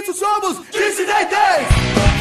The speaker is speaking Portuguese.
isso somos dissidentes!